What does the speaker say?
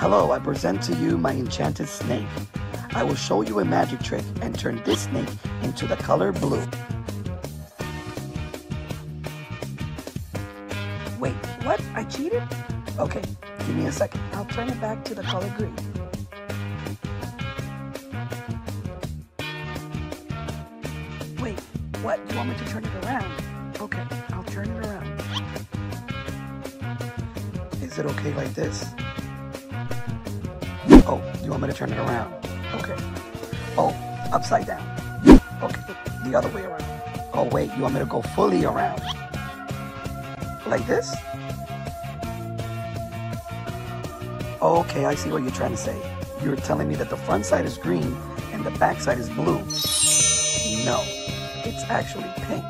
Hello, I present to you my enchanted snake. I will show you a magic trick and turn this snake into the color blue. Wait, what? I cheated? Okay, give me a second. I'll turn it back to the color green. Wait, what? You want me to turn it around? Okay, I'll turn it around. Is it okay like this? You want me to turn it around? Okay. Oh, upside down. Okay, the other way around. Oh, wait, you want me to go fully around? Like this? Okay, I see what you're trying to say. You're telling me that the front side is green and the back side is blue. No, it's actually pink.